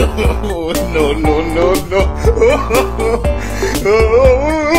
Oh, no, no, no, no. Oh, oh,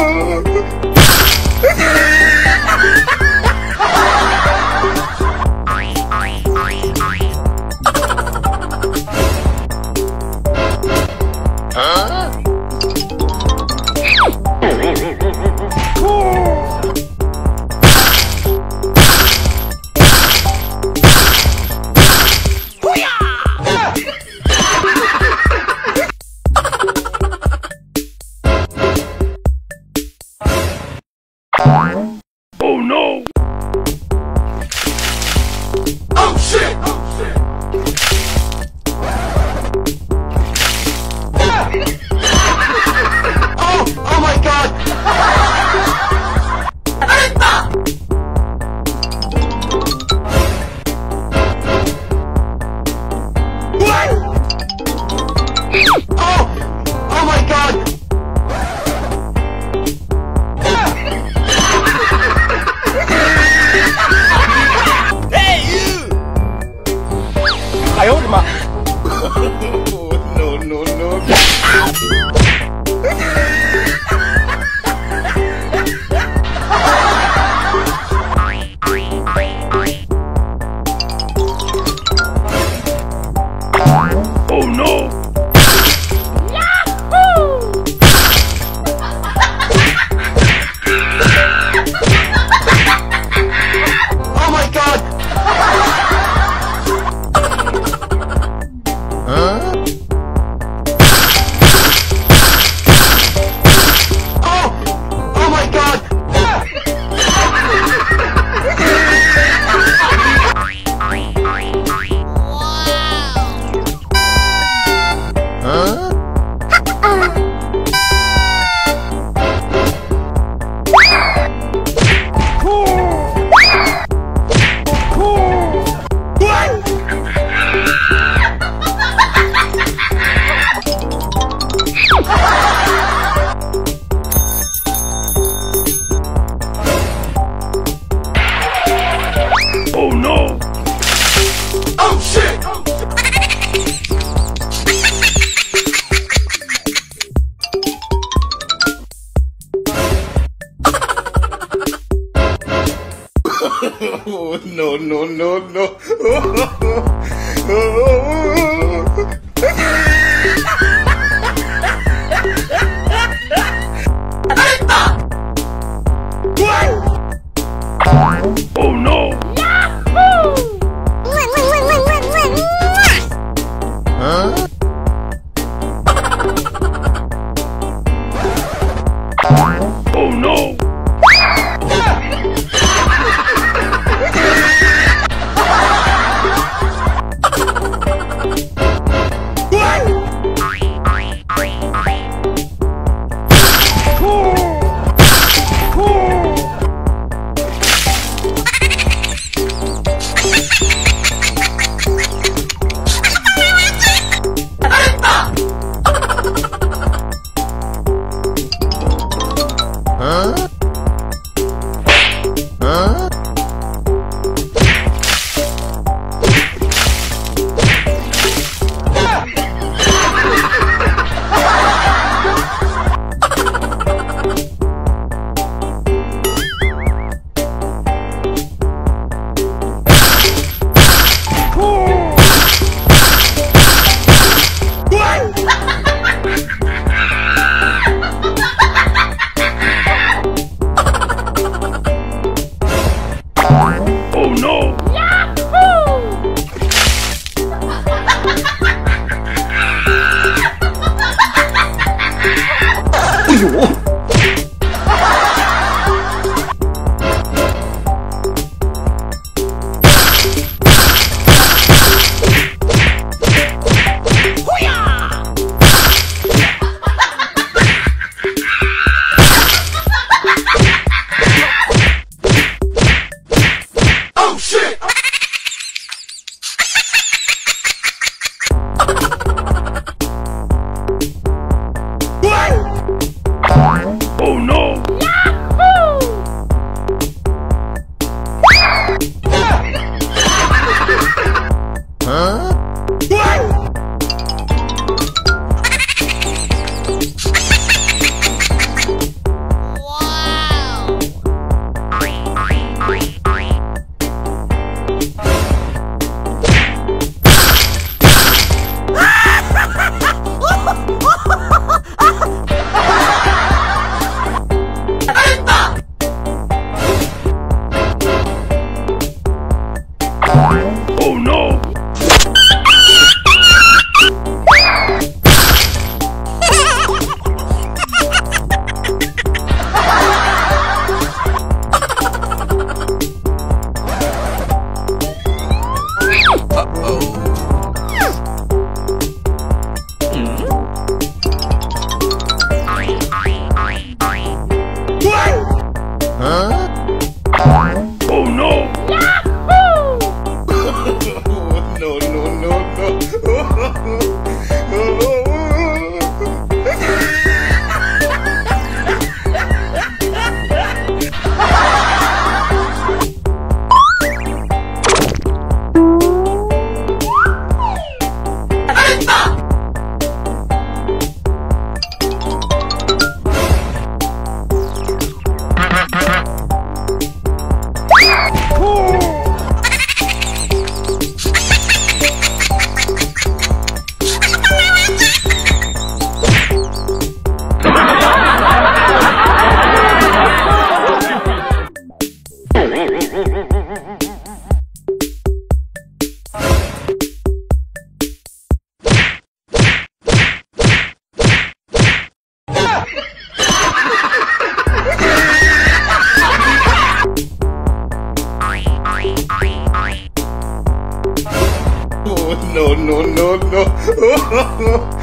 no, no, no.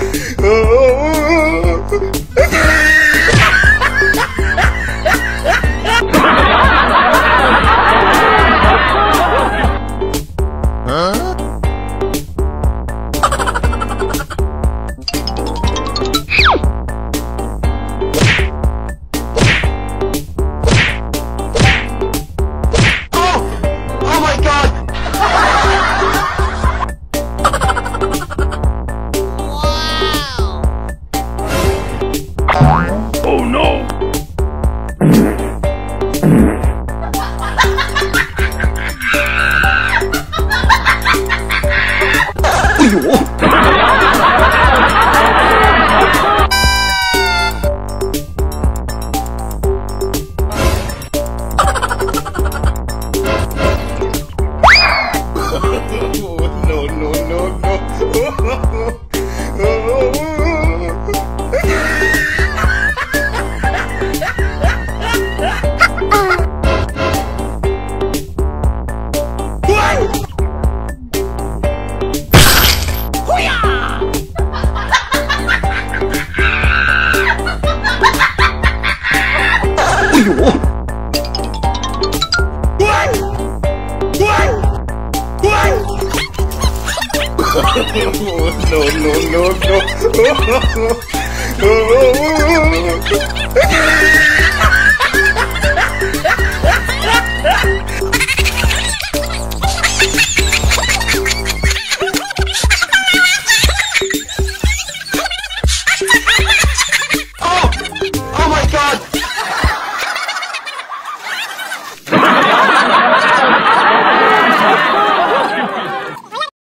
Oh, oh, oh, oh.